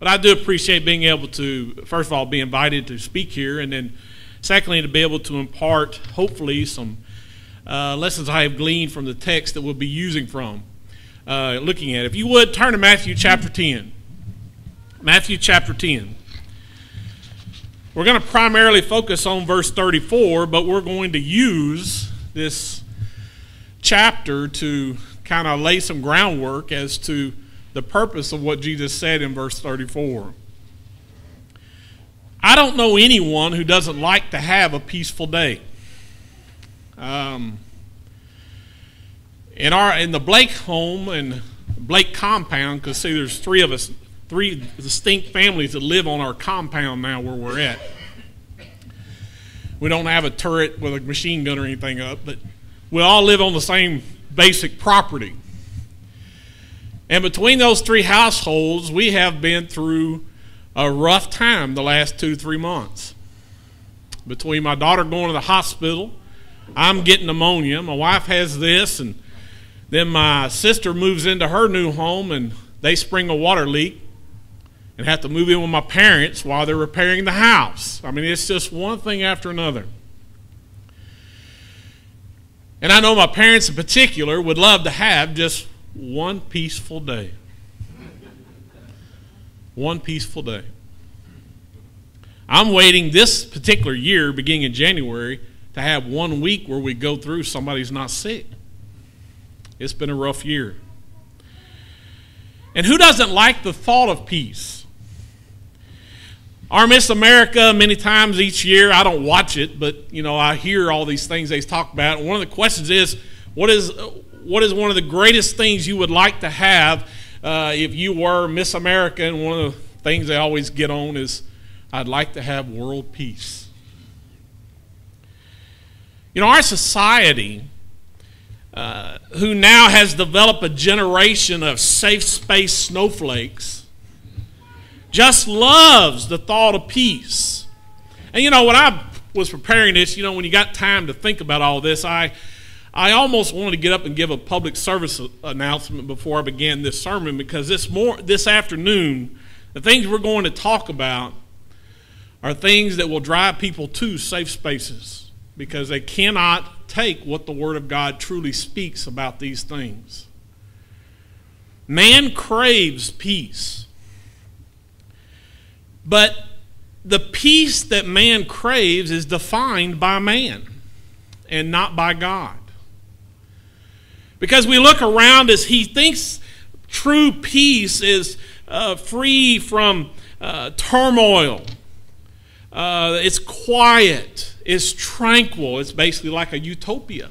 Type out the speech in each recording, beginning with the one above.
But I do appreciate being able to, first of all, be invited to speak here, and then secondly, to be able to impart, hopefully, some uh, lessons I have gleaned from the text that we'll be using from, uh, looking at. If you would, turn to Matthew chapter 10. Matthew chapter 10. We're going to primarily focus on verse 34, but we're going to use this chapter to kind of lay some groundwork as to the purpose of what Jesus said in verse 34. I don't know anyone who doesn't like to have a peaceful day. Um, in our in the Blake home and Blake compound, because see, there's three of us, three distinct families that live on our compound now where we're at. We don't have a turret with a machine gun or anything up, but we all live on the same basic property. And between those three households, we have been through a rough time the last two, three months. Between my daughter going to the hospital, I'm getting pneumonia, my wife has this, and then my sister moves into her new home and they spring a water leak and have to move in with my parents while they're repairing the house. I mean, it's just one thing after another. And I know my parents in particular would love to have just one peaceful day. One peaceful day. I'm waiting this particular year, beginning in January, to have one week where we go through somebody's not sick. It's been a rough year. And who doesn't like the thought of peace? Our Miss America, many times each year, I don't watch it, but you know, I hear all these things they talk about. And one of the questions is, what is what is one of the greatest things you would like to have uh, if you were Miss America? And one of the things they always get on is, I'd like to have world peace. You know, our society, uh, who now has developed a generation of safe space snowflakes, just loves the thought of peace. And you know, when I was preparing this, you know, when you got time to think about all this, I I almost wanted to get up and give a public service announcement before I began this sermon because this more this afternoon, the things we're going to talk about are things that will drive people to safe spaces because they cannot take what the Word of God truly speaks about these things. Man craves peace. But the peace that man craves is defined by man and not by God. Because we look around as he thinks true peace is uh, free from uh, turmoil. Uh, it's quiet. It's tranquil. It's basically like a utopia.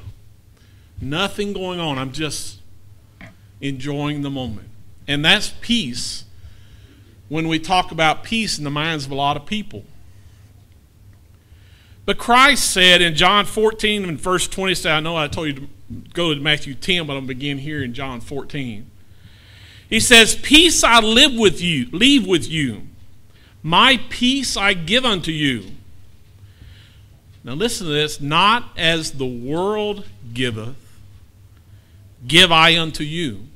Nothing going on. I'm just enjoying the moment. And that's peace when we talk about peace in the minds of a lot of people. But Christ said in John 14 and verse 20, I know I told you to go to Matthew 10, but I'm begin here in John 14. He says, Peace I live with you, leave with you. My peace I give unto you. Now listen to this. Not as the world giveth, give I unto you.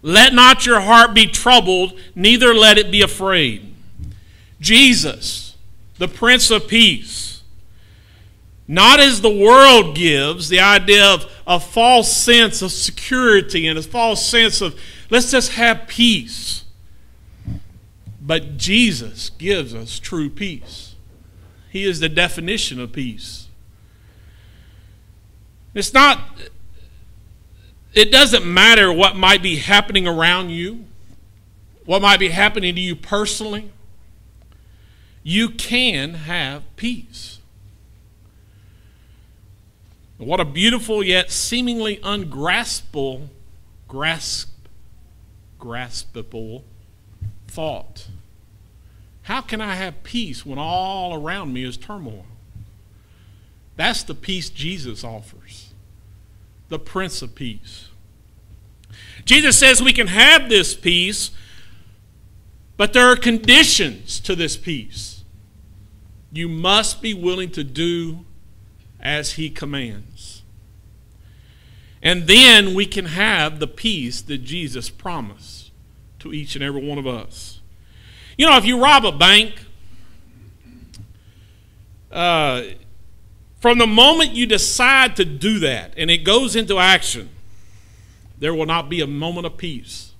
Let not your heart be troubled, neither let it be afraid. Jesus, the Prince of Peace, not as the world gives, the idea of a false sense of security and a false sense of let's just have peace. But Jesus gives us true peace. He is the definition of peace. It's not, it doesn't matter what might be happening around you, what might be happening to you personally. You can have peace. What a beautiful yet seemingly ungraspable, grasp, graspable thought. How can I have peace when all around me is turmoil? That's the peace Jesus offers, the Prince of Peace. Jesus says we can have this peace, but there are conditions to this peace. You must be willing to do as he commands. And then we can have the peace that Jesus promised to each and every one of us. You know, if you rob a bank, uh, from the moment you decide to do that and it goes into action, there will not be a moment of peace.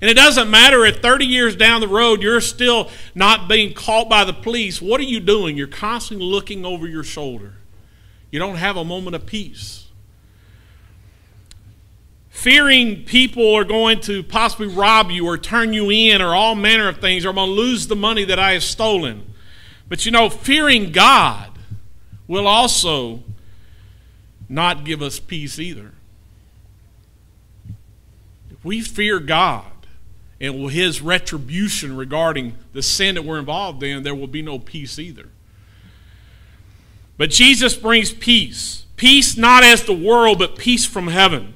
And it doesn't matter if 30 years down the road you're still not being caught by the police. What are you doing? You're constantly looking over your shoulder. You don't have a moment of peace. Fearing people are going to possibly rob you or turn you in or all manner of things, or I'm going to lose the money that I have stolen. But you know, fearing God will also not give us peace either. If we fear God, and his retribution regarding the sin that we're involved in, there will be no peace either. But Jesus brings peace. Peace not as the world, but peace from heaven.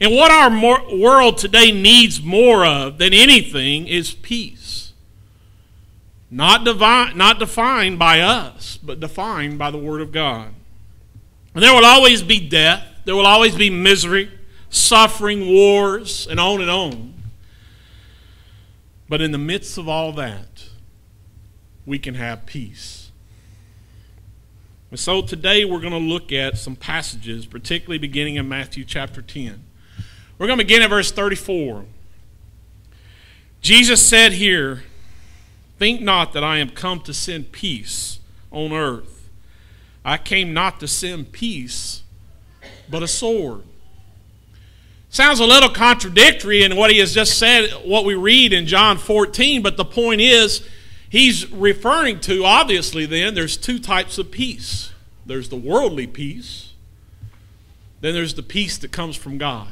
And what our world today needs more of than anything is peace. Not, divine, not defined by us, but defined by the Word of God. And there will always be death, there will always be misery, suffering, wars, and on and on. But in the midst of all that, we can have peace. And so today we're going to look at some passages, particularly beginning in Matthew chapter 10. We're going to begin at verse 34. Jesus said here, Think not that I am come to send peace on earth. I came not to send peace, but a sword. Sounds a little contradictory in what he has just said, what we read in John 14, but the point is, he's referring to, obviously, then, there's two types of peace there's the worldly peace, then there's the peace that comes from God.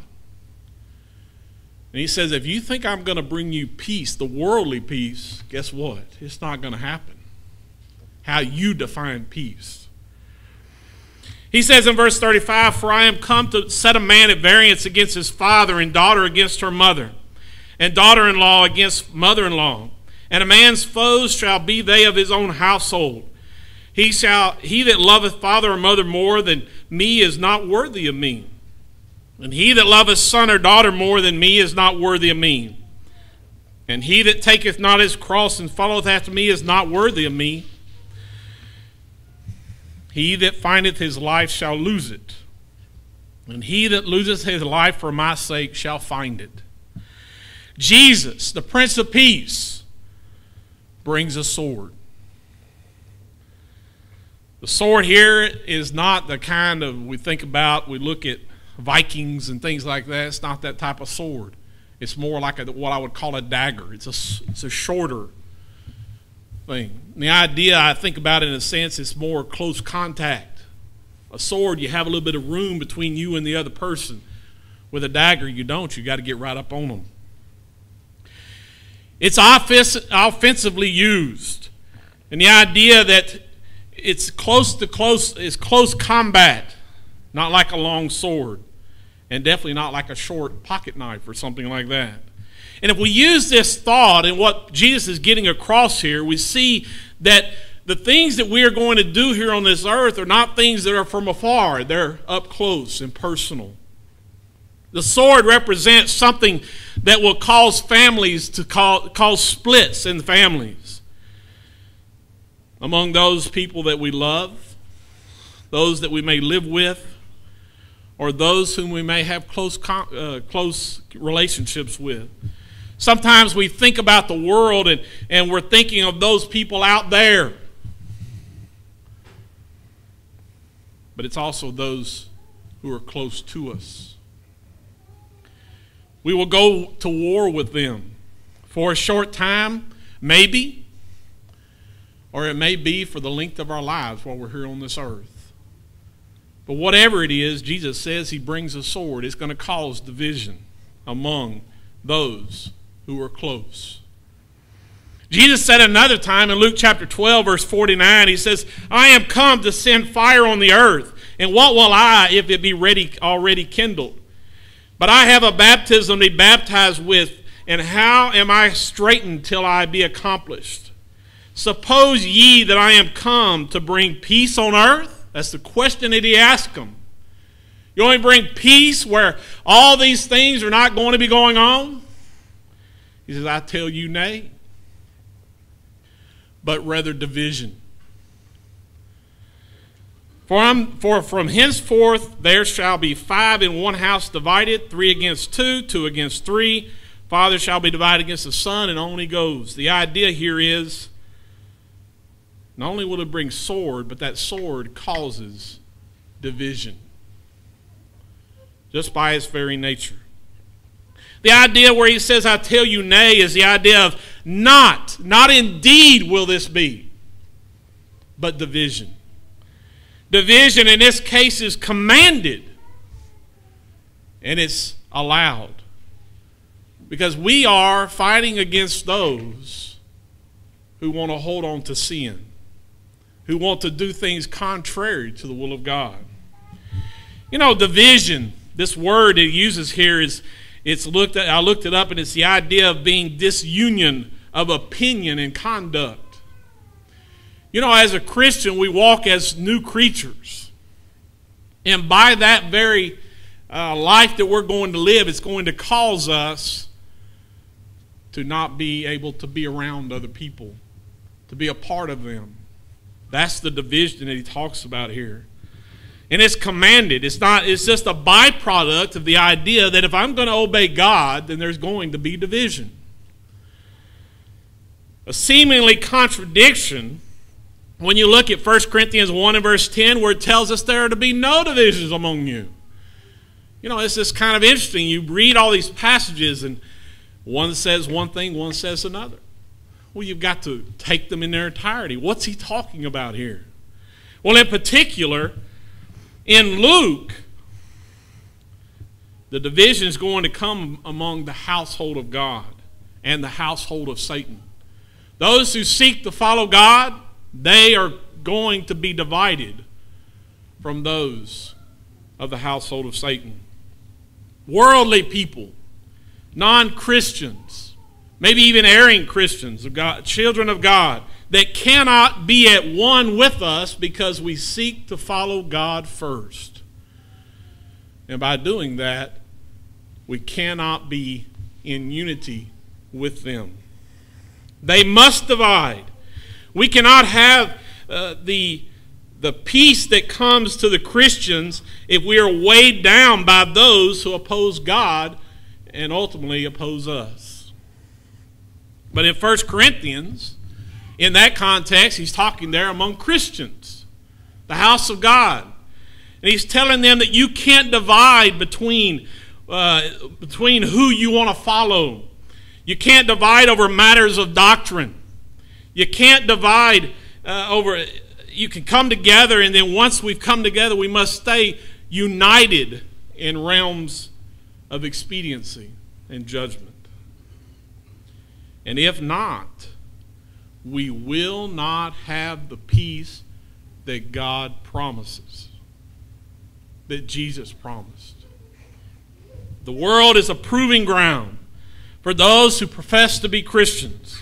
And he says, if you think I'm going to bring you peace, the worldly peace, guess what? It's not going to happen. How you define peace. He says in verse 35 For I am come to set a man at variance against his father, and daughter against her mother, and daughter in law against mother in law. And a man's foes shall be they of his own household. He, shall, he that loveth father or mother more than me is not worthy of me. And he that loveth son or daughter more than me is not worthy of me. And he that taketh not his cross and followeth after me is not worthy of me. He that findeth his life shall lose it, and he that loseth his life for my sake shall find it. Jesus, the Prince of Peace, brings a sword. The sword here is not the kind of we think about, we look at Vikings and things like that. It's not that type of sword. It's more like a, what I would call a dagger. It's a, it's a shorter thing. And the idea, I think about it in a sense, is more close contact. A sword, you have a little bit of room between you and the other person. With a dagger, you don't. You got to get right up on them. It's offensively used. And the idea that it's close to close is close combat, not like a long sword, and definitely not like a short pocket knife or something like that. And if we use this thought and what Jesus is getting across here, we see that the things that we are going to do here on this earth are not things that are from afar, they're up close and personal. The sword represents something that will cause families to cause, cause splits in families. Among those people that we love, those that we may live with, or those whom we may have close, uh, close relationships with. Sometimes we think about the world and, and we're thinking of those people out there. But it's also those who are close to us. We will go to war with them for a short time, maybe, or it may be for the length of our lives while we're here on this earth. But whatever it is, Jesus says he brings a sword. It's going to cause division among those who were close. Jesus said another time in Luke chapter 12, verse 49, he says, I am come to send fire on the earth, and what will I if it be ready already kindled? But I have a baptism to be baptized with, and how am I straitened till I be accomplished? Suppose ye that I am come to bring peace on earth? That's the question that he asked them. You only bring peace where all these things are not going to be going on? He says, I tell you, nay. but rather division. For, for from henceforth there shall be five in one house divided, three against two, two against three. Father shall be divided against the son, and on he goes. The idea here is not only will it bring sword, but that sword causes division just by its very nature. The idea where he says, I tell you nay, is the idea of not, not indeed will this be, but division. Division in this case is commanded and it's allowed. Because we are fighting against those who want to hold on to sin, who want to do things contrary to the will of God. You know, division, this word it uses here is it's looked at, I looked it up and it's the idea of being disunion of opinion and conduct. You know, as a Christian, we walk as new creatures. And by that very uh, life that we're going to live, it's going to cause us to not be able to be around other people, to be a part of them. That's the division that he talks about here. And it's commanded. It's not, it's just a byproduct of the idea that if I'm going to obey God, then there's going to be division. A seemingly contradiction when you look at 1 Corinthians 1 and verse 10, where it tells us there are to be no divisions among you. You know, it's just kind of interesting. You read all these passages, and one says one thing, one says another. Well, you've got to take them in their entirety. What's he talking about here? Well, in particular, in Luke, the division is going to come among the household of God and the household of Satan. Those who seek to follow God, they are going to be divided from those of the household of Satan. Worldly people, non Christians, maybe even erring Christians, of God, children of God, that cannot be at one with us because we seek to follow God first. And by doing that, we cannot be in unity with them. They must divide. We cannot have uh, the, the peace that comes to the Christians if we are weighed down by those who oppose God and ultimately oppose us. But in 1 Corinthians, in that context, he's talking there among Christians, the house of God. And he's telling them that you can't divide between, uh, between who you want to follow. You can't divide over matters of doctrine. You can't divide uh, over, you can come together, and then once we've come together, we must stay united in realms of expediency and judgment. And if not, we will not have the peace that God promises, that Jesus promised. The world is a proving ground for those who profess to be Christians.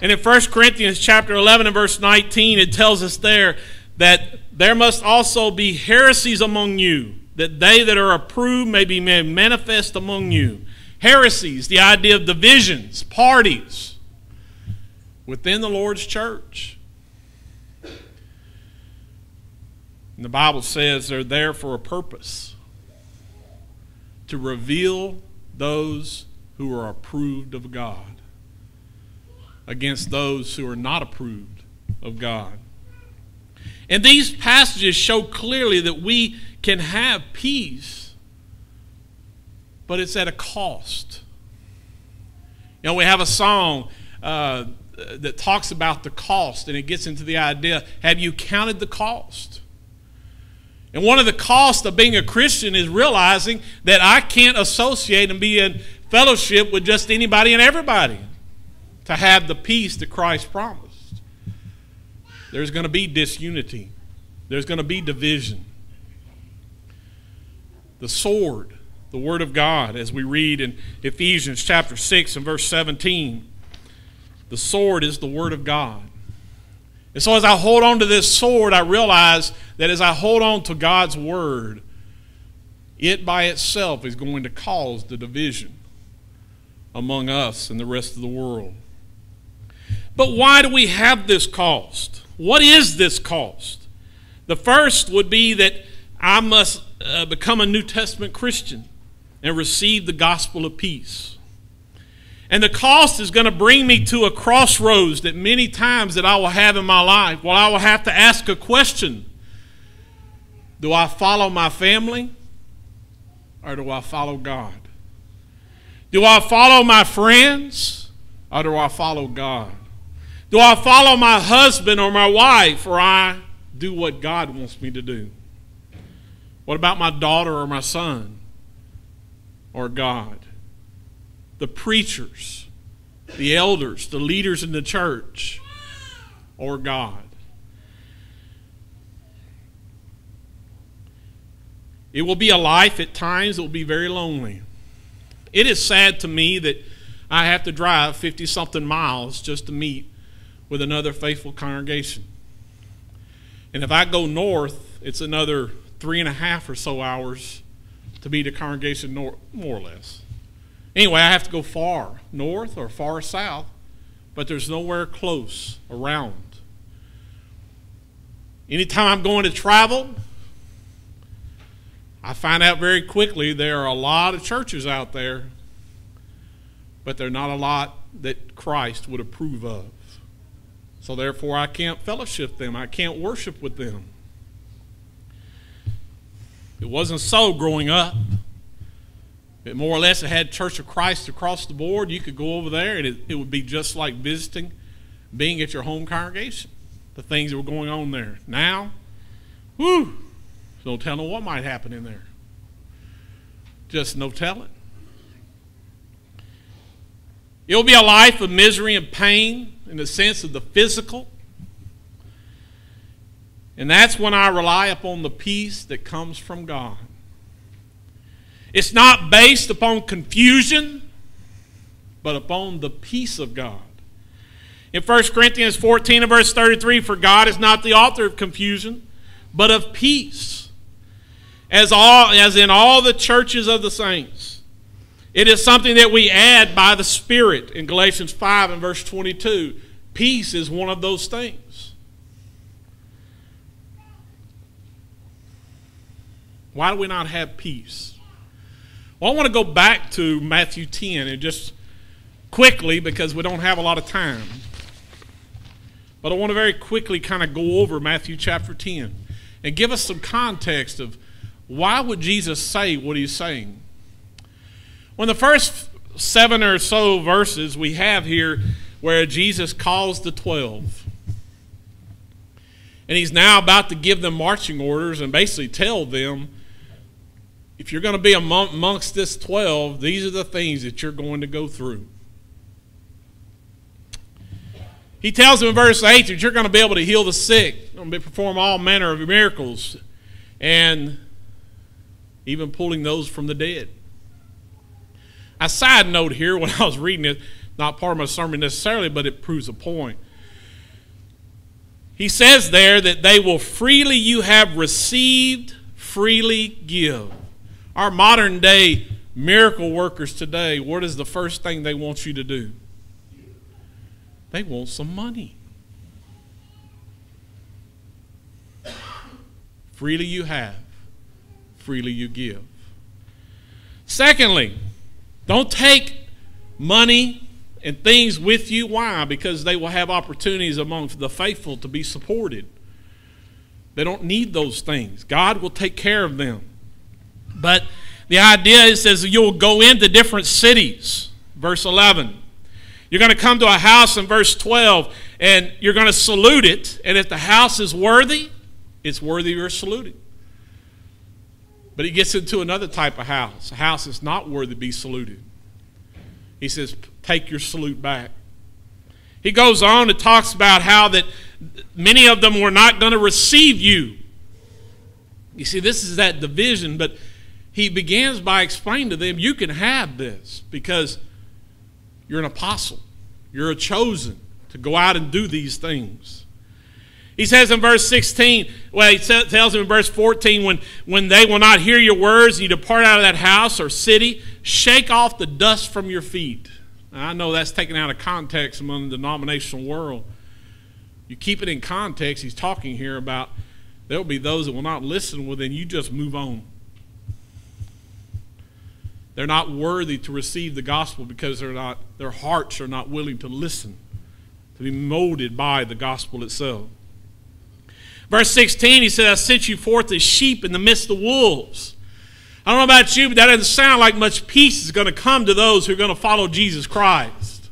And in 1 Corinthians chapter 11 and verse 19, it tells us there that there must also be heresies among you, that they that are approved may be made manifest among you. Heresies, the idea of divisions, parties within the Lord's church. And the Bible says they're there for a purpose to reveal those who are approved of God against those who are not approved of God. And these passages show clearly that we can have peace, but it's at a cost. You know, we have a song. Uh, that talks about the cost, and it gets into the idea have you counted the cost? And one of the costs of being a Christian is realizing that I can't associate and be in fellowship with just anybody and everybody to have the peace that Christ promised. There's going to be disunity, there's going to be division. The sword, the Word of God, as we read in Ephesians chapter 6 and verse 17 the sword is the Word of God. And so as I hold on to this sword, I realize that as I hold on to God's Word, it by itself is going to cause the division among us and the rest of the world. But why do we have this cost? What is this cost? The first would be that I must uh, become a New Testament Christian and receive the gospel of peace. And the cost is going to bring me to a crossroads that many times that I will have in my life. Well, I will have to ask a question. Do I follow my family or do I follow God? Do I follow my friends or do I follow God? Do I follow my husband or my wife or I do what God wants me to do? What about my daughter or my son or God? The preachers, the elders, the leaders in the church or God? It will be a life at times that will be very lonely. It is sad to me that I have to drive 50 something miles just to meet with another faithful congregation. And if I go north, it's another three and a half or so hours to meet a congregation, North, more or less. Anyway, I have to go far north or far south, but there's nowhere close around. Anytime I'm going to travel, I find out very quickly there are a lot of churches out there, but they're not a lot that Christ would approve of. So therefore, I can't fellowship them, I can't worship with them. It wasn't so growing up. It more or less it had Church of Christ across the board. You could go over there and it, it would be just like visiting, being at your home congregation. The things that were going on there. Now, whew, no telling what might happen in there. Just no telling. It will be a life of misery and pain in the sense of the physical. And that's when I rely upon the peace that comes from God. It's not based upon confusion, but upon the peace of God. In 1 Corinthians 14 and verse 33, for God is not the author of confusion, but of peace as, all, as in all the churches of the saints. It is something that we add by the Spirit in Galatians 5 and verse 22. Peace is one of those things. Why do we not have peace? Well, I want to go back to Matthew 10 and just quickly, because we don't have a lot of time. But I want to very quickly kind of go over Matthew chapter 10 and give us some context of why would Jesus say what he's saying? When the first seven or so verses we have here where Jesus calls the twelve, and he's now about to give them marching orders and basically tell them if you're going to be amongst this 12, these are the things that you're going to go through. He tells them in verse 8 that you're going to be able to heal the sick, going to perform all manner of miracles, and even pulling those from the dead. A side note here, when I was reading it, not part of my sermon necessarily, but it proves a point. He says there that they will freely you have received, freely give. Our modern day miracle workers today, what is the first thing they want you to do? They want some money. Freely you have, freely you give. Secondly, don't take money and things with you. Why? Because they will have opportunities among the faithful to be supported. They don't need those things. God will take care of them. But the idea is says you'll go into different cities. Verse 11. You're going to come to a house in verse 12 and you're going to salute it. And if the house is worthy, it's worthy of your saluting. But he gets into another type of house, a house that's not worthy to be saluted. He says, Take your salute back. He goes on and talks about how that many of them were not going to receive you. You see, this is that division, but he begins by explaining to them, You can have this because you're an apostle, you're a chosen to go out and do these things. He says in verse 16, well, he tells them in verse 14, when, when they will not hear your words and you depart out of that house or city, shake off the dust from your feet. And I know that's taken out of context among the denominational world. You keep it in context, he's talking here about there'll be those that will not listen, well, then you just move on. They're not worthy to receive the gospel because they're not, their hearts are not willing to listen, to be molded by the gospel itself. Verse 16, he said, I sent you forth as sheep in the midst of wolves. I don't know about you, but that doesn't sound like much peace is going to come to those who are going to follow Jesus Christ.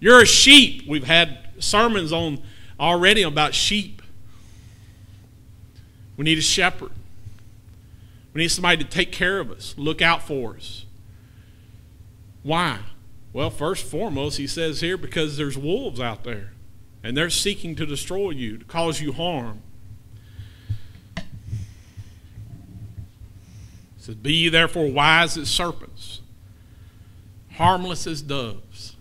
You're a sheep. We've had sermons on already about sheep. We need a shepherd. We need somebody to take care of us, look out for us. Why? Well, first and foremost, he says here, because there's wolves out there, and they're seeking to destroy you, to cause you harm. He says, Be ye therefore wise as serpents, harmless as doves.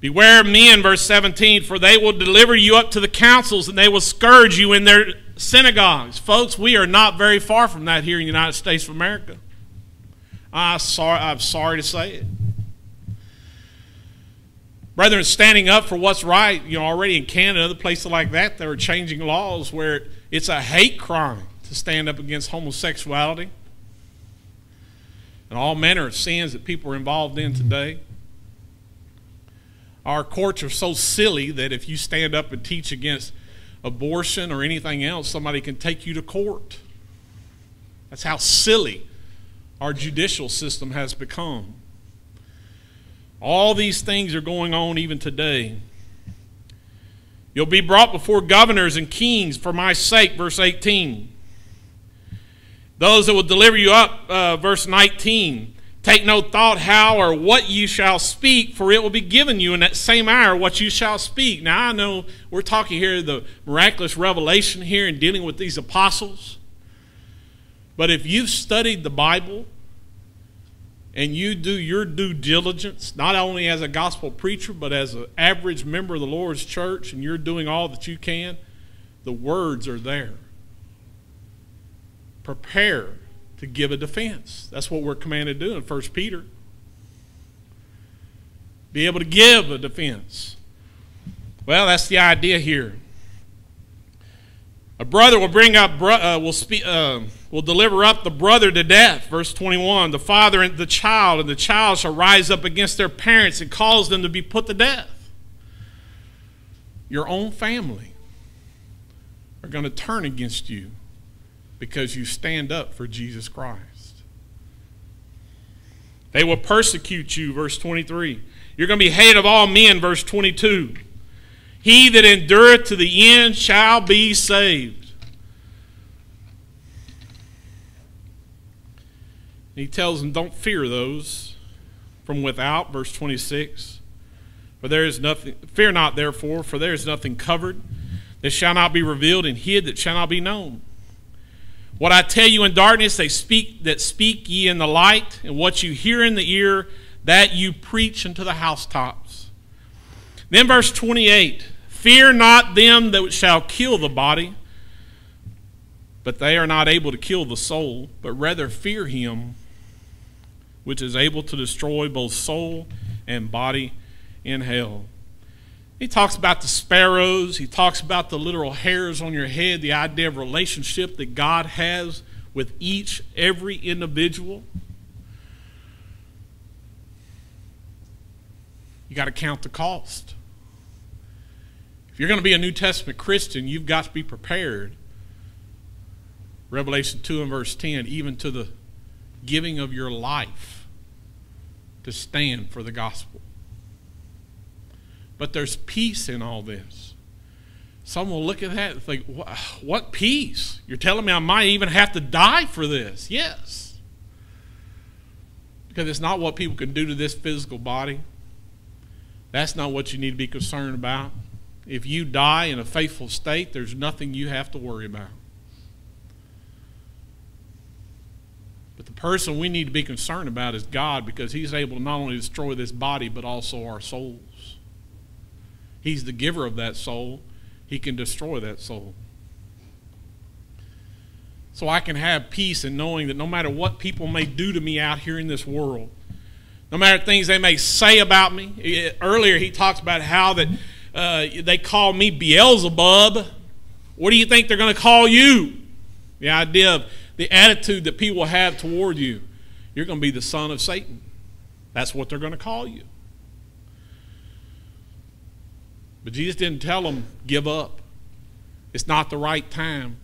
Beware of men, verse 17, for they will deliver you up to the councils and they will scourge you in their synagogues. Folks, we are not very far from that here in the United States of America. I sorry, I'm sorry to say it. Brethren, standing up for what's right, you know, already in Canada, other places like that, they are changing laws where it's a hate crime to stand up against homosexuality and all manner of sins that people are involved in today. Our courts are so silly that if you stand up and teach against abortion or anything else, somebody can take you to court. That's how silly our judicial system has become. All these things are going on even today. You'll be brought before governors and kings for my sake, verse 18. Those that will deliver you up, uh, verse 19. Take no thought how or what you shall speak, for it will be given you in that same hour what you shall speak. Now, I know we're talking here the miraculous revelation here and dealing with these apostles. But if you've studied the Bible and you do your due diligence, not only as a gospel preacher, but as an average member of the Lord's church, and you're doing all that you can, the words are there prepare to give a defense. That's what we're commanded to do in 1 Peter. Be able to give a defense. Well, that's the idea here. A brother will bring up, uh, will speak, uh, will deliver up the brother to death. Verse 21. The father and the child, and the child shall rise up against their parents and cause them to be put to death. Your own family are going to turn against you because you stand up for Jesus Christ. They will persecute you, verse 23. You're going to be hated of all men, verse 22. He that endureth to the end shall be saved. he tells them, Don't fear those from without, verse 26. For there is nothing, fear not therefore, for there is nothing covered that shall not be revealed, and hid that shall not be known. What I tell you in darkness, they speak that speak ye in the light, and what you hear in the ear, that you preach unto the housetops. Then verse 28, Fear not them that shall kill the body, but they are not able to kill the soul, but rather fear him which is able to destroy both soul and body in hell. He talks about the sparrows. He talks about the literal hairs on your head, the idea of relationship that God has with each, every individual. You got to count the cost. If you're going to be a New Testament Christian, you've got to be prepared. Revelation 2 and verse 10, even to the giving of your life to stand for the gospel. But there's peace in all this. Some will look at that and think, what peace? You're telling me I might even have to die for this? Yes. Because it's not what people can do to this physical body. That's not what you need to be concerned about. If you die in a faithful state, there's nothing you have to worry about. But the person we need to be concerned about is God because He's able to not only destroy this body, but also our souls. He's the giver of that soul. He can destroy that soul. So I can have peace in knowing that no matter what people may do to me out here in this world, no matter things they may say about me. Earlier, he talks about how that uh, they call me Beelzebub. What do you think they're going to call you? The idea of the attitude that people have toward you. You're going to be the son of Satan. That's what they're going to call you. But Jesus didn't tell them, give up. It's not the right time.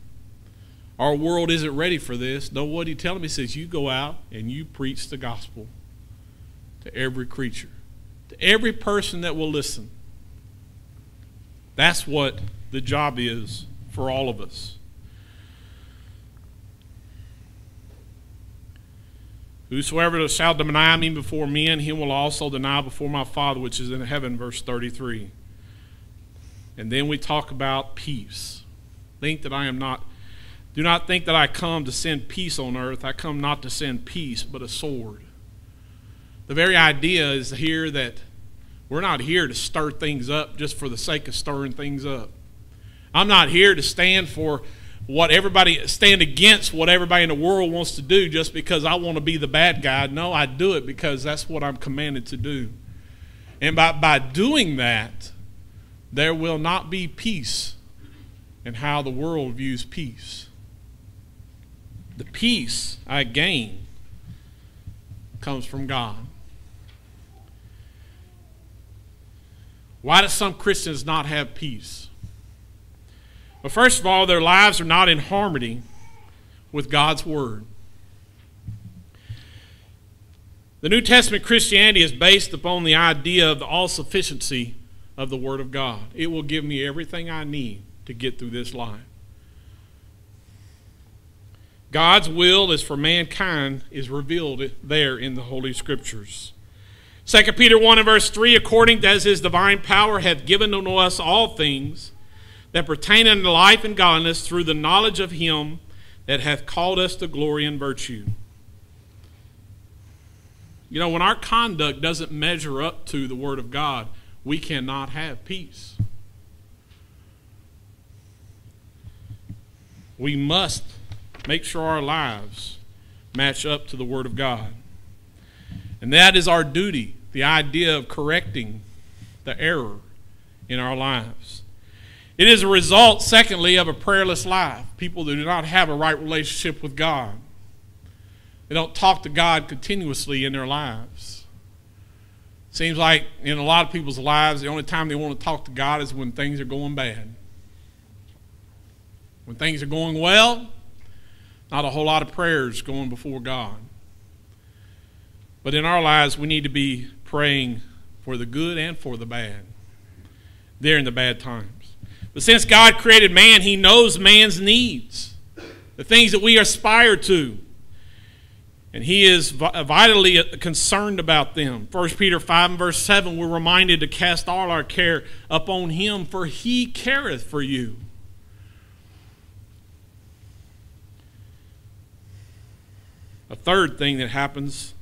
Our world isn't ready for this. No, what he tell them? He says, you go out and you preach the gospel to every creature, to every person that will listen. That's what the job is for all of us. Whosoever shall deny me before men, he will also deny before my Father which is in heaven, verse 33. And then we talk about peace. Think that I am not, do not think that I come to send peace on earth. I come not to send peace, but a sword. The very idea is here that we're not here to stir things up just for the sake of stirring things up. I'm not here to stand for what everybody stand against what everybody in the world wants to do just because I want to be the bad guy. No, I do it because that's what I'm commanded to do. And by, by doing that, there will not be peace in how the world views peace. The peace I gain comes from God. Why do some Christians not have peace? Well, first of all, their lives are not in harmony with God's Word. The New Testament Christianity is based upon the idea of the all sufficiency of the Word of God. It will give me everything I need to get through this life. God's will is for mankind is revealed there in the Holy Scriptures. 2 Peter 1 and verse 3 According as his divine power hath given unto us all things that pertain unto life and godliness through the knowledge of him that hath called us to glory and virtue. You know, when our conduct doesn't measure up to the Word of God, we cannot have peace. We must make sure our lives match up to the Word of God. And that is our duty, the idea of correcting the error in our lives. It is a result, secondly, of a prayerless life. People who do not have a right relationship with God. They don't talk to God continuously in their lives. Seems like in a lot of people's lives, the only time they want to talk to God is when things are going bad. When things are going well, not a whole lot of prayers going before God. But in our lives, we need to be praying for the good and for the bad. In the bad times. But since God created man, he knows man's needs, the things that we aspire to. And he is uh, vitally uh, concerned about them. 1 Peter 5 and verse 7, we're reminded to cast all our care upon him, for he careth for you. A third thing that happens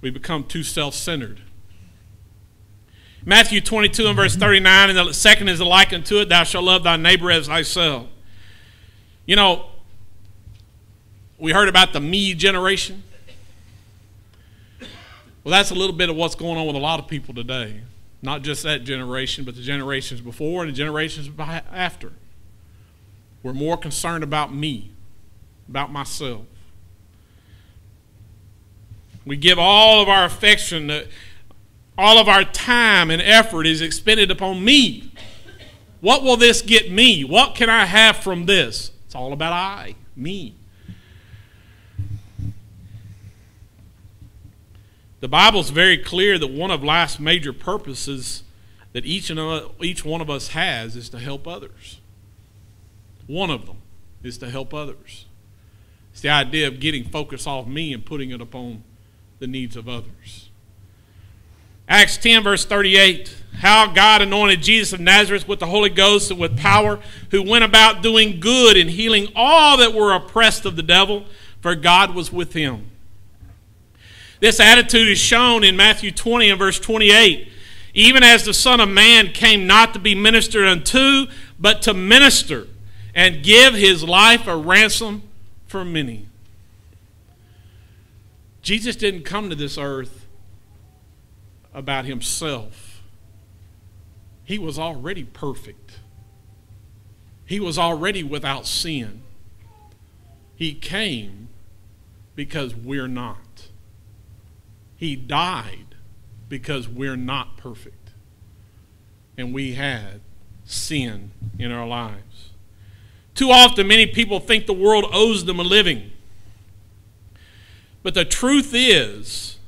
we become too self centered. Matthew 22 and verse 39, and the second is the like unto it, thou shalt love thy neighbor as thyself. You know, we heard about the me generation. Well, that's a little bit of what's going on with a lot of people today. Not just that generation, but the generations before and the generations after. We're more concerned about me, about myself. We give all of our affection, uh, all of our time and effort is expended upon me. What will this get me? What can I have from this? It's all about I, me. The Bible's very clear that one of life's major purposes that each and uh, each one of us has is to help others. One of them is to help others. It's the idea of getting focus off me and putting it upon the needs of others. Acts 10, verse 38 How God anointed Jesus of Nazareth with the Holy Ghost and with power, who went about doing good and healing all that were oppressed of the devil, for God was with him. This attitude is shown in Matthew 20 and verse 28. Even as the Son of Man came not to be ministered unto, but to minister and give his life a ransom for many. Jesus didn't come to this earth about himself. He was already perfect. He was already without sin. He came because we're not. He died because we're not perfect. And we had sin in our lives. Too often, many people think the world owes them a living. But the truth is,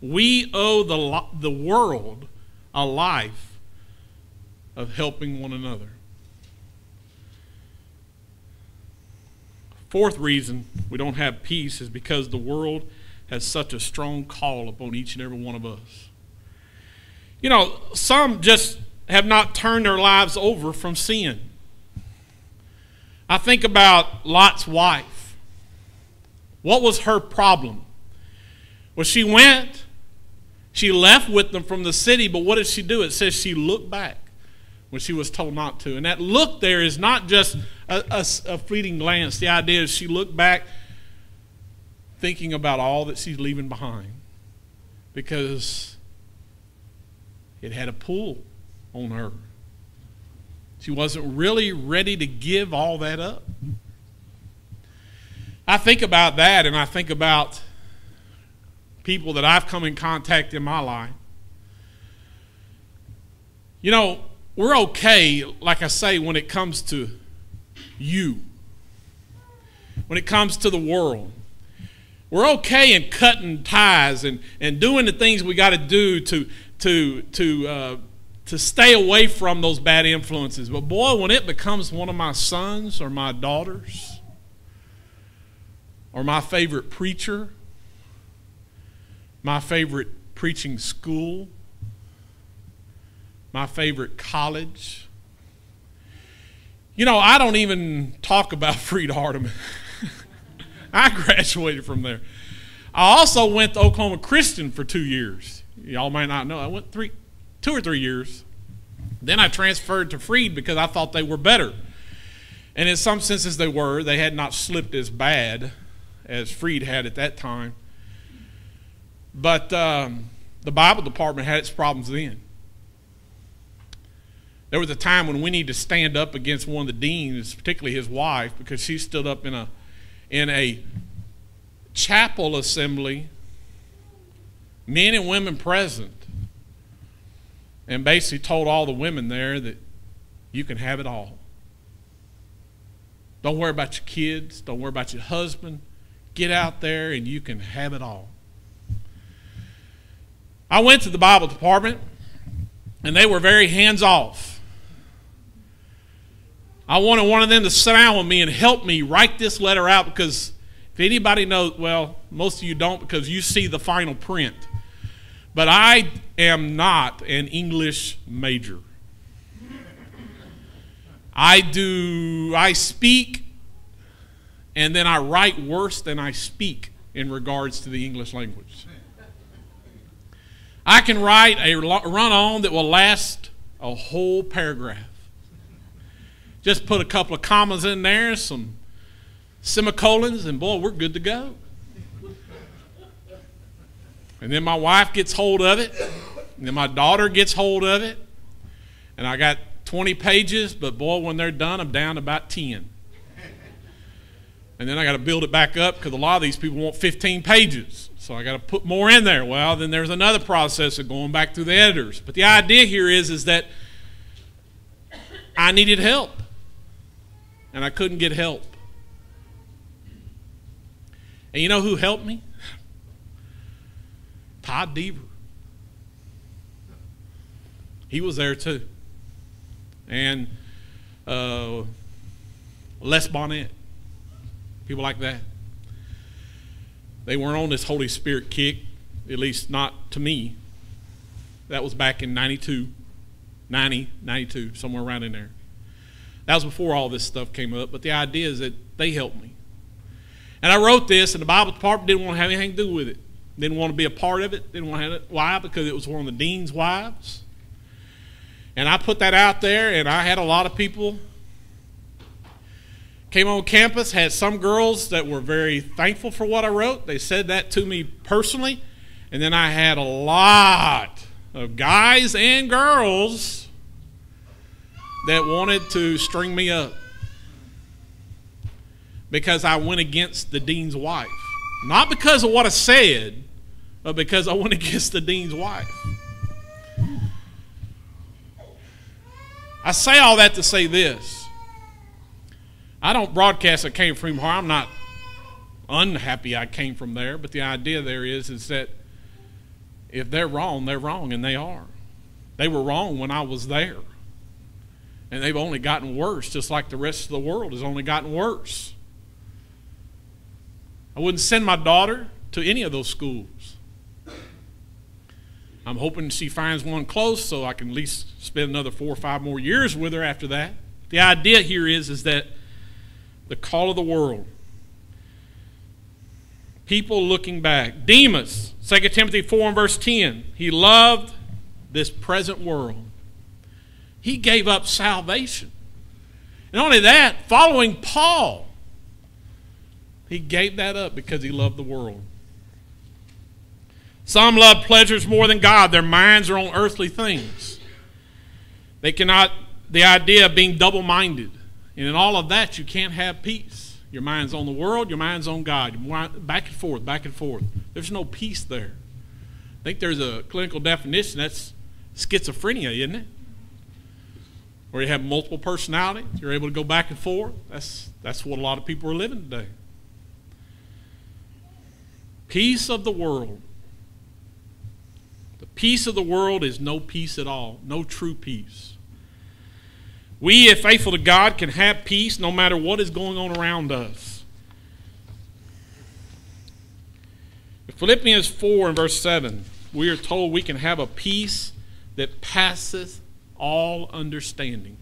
we owe the, the world a life of helping one another. Fourth reason we don't have peace is because the world has such a strong call upon each and every one of us. You know, some just have not turned their lives over from sin. I think about Lot's wife. What was her problem? Well, she went, she left with them from the city, but what did she do? It says she looked back when she was told not to. And that look there is not just a, a, a fleeting glance. The idea is she looked back thinking about all that she's leaving behind because it had a pull on her. She wasn't really ready to give all that up. I think about that and I think about people that I've come in contact in my life. You know, we're okay, like I say, when it comes to you, when it comes to the world. We're okay in cutting ties and, and doing the things we got to do to, to, to uh, to stay away from those bad influences. But boy, when it becomes one of my sons or my daughters or my favorite preacher, my favorite preaching school, my favorite college. You know, I don't even talk about Freed Hardeman. I graduated from there. I also went to Oklahoma Christian for two years. Y'all might not know. I went three, two or three years. Then I transferred to Freed because I thought they were better. And in some senses they were. They had not slipped as bad as Freed had at that time. But um, the Bible department had its problems then. There was a time when we needed to stand up against one of the deans, particularly his wife, because she stood up in a in a chapel assembly, men and women present, and basically told all the women there that you can have it all. Don't worry about your kids, don't worry about your husband. Get out there and you can have it all. I went to the Bible department and they were very hands off. I wanted one of them to sit down with me and help me write this letter out because if anybody knows, well, most of you don't because you see the final print. But I am not an English major. I do, I speak and then I write worse than I speak in regards to the English language. I can write a run on that will last a whole paragraph. Just put a couple of commas in there, some semicolons, and boy, we're good to go. And then my wife gets hold of it. And then my daughter gets hold of it. And I got 20 pages, but boy, when they're done, I'm down to about 10. And then I got to build it back up because a lot of these people want 15 pages. So I got to put more in there. Well, then there's another process of going back through the editors. But the idea here is, is that I needed help. And I couldn't get help. And you know who helped me? Todd Deaver. He was there too. And uh, Les Bonnet. People like that. They weren't on this Holy Spirit kick, at least not to me. That was back in 92, 90, 92, somewhere around in there. That was before all this stuff came up, but the idea is that they helped me. And I wrote this, and the Bible department didn't want to have anything to do with it. Didn't want to be a part of it. Didn't want to have it. Why? Because it was one of the dean's wives. And I put that out there, and I had a lot of people came on campus. Had some girls that were very thankful for what I wrote. They said that to me personally, and then I had a lot of guys and girls that wanted to string me up because I went against the dean's wife. Not because of what I said, but because I went against the dean's wife. I say all that to say this. I don't broadcast I came from here. I'm not unhappy I came from there, but the idea there is is that if they're wrong, they're wrong, and they are. They were wrong when I was there. And they've only gotten worse, just like the rest of the world has only gotten worse. I wouldn't send my daughter to any of those schools. I'm hoping she finds one close so I can at least spend another four or five more years with her after that. The idea here is, is that the call of the world, people looking back. Demas, 2 Timothy 4 and verse 10, he loved this present world. He gave up salvation. And only that, following Paul, he gave that up because he loved the world. Some love pleasures more than God. Their minds are on earthly things. They cannot, the idea of being double minded. And in all of that, you can't have peace. Your mind's on the world, your mind's on God. Back and forth, back and forth. There's no peace there. I think there's a clinical definition that's schizophrenia, isn't it? Where you have multiple personalities, you're able to go back and forth. That's, that's what a lot of people are living today. Peace of the world The Peace of the world is no peace at all, no true peace. We, if faithful to God, can have peace no matter what is going on around us. Philippians 4 and verse 7, we are told we can have a peace that passeth all understanding.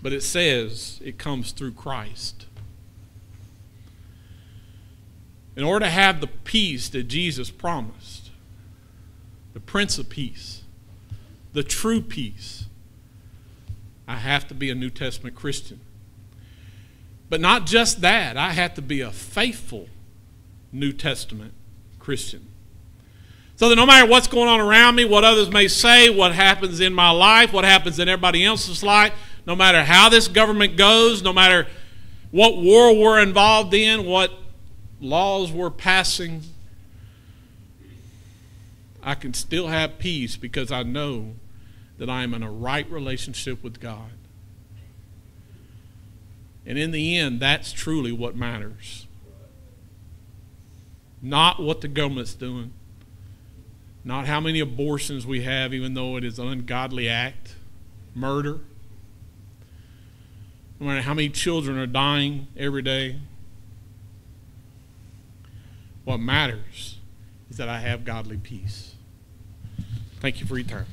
But it says it comes through Christ. In order to have the peace that Jesus promised, the Prince of Peace, the true peace, I have to be a New Testament Christian. But not just that, I have to be a faithful New Testament Christian. So that no matter what's going on around me, what others may say, what happens in my life, what happens in everybody else's life, no matter how this government goes, no matter what war we're involved in, what laws we're passing, I can still have peace because I know that I am in a right relationship with God. And in the end, that's truly what matters. Not what the government's doing, not how many abortions we have, even though it is an ungodly act, murder, no matter how many children are dying every day. What matters is that I have godly peace. Thank you for your time.